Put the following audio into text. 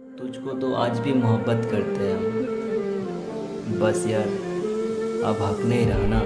तुझको तो आज भी मोहब्बत करते हैं। बस यार अब हक नहीं रहना